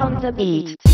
on the beat.